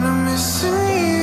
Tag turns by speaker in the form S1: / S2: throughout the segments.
S1: when I'm missing you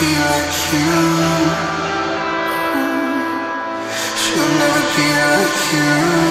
S1: be like you. She'll never be like you.